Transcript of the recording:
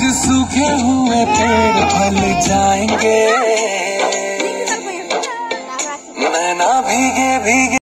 आज सूखे हुए पेड़ फल जाएँगे। मैं ना भीगे भीगे।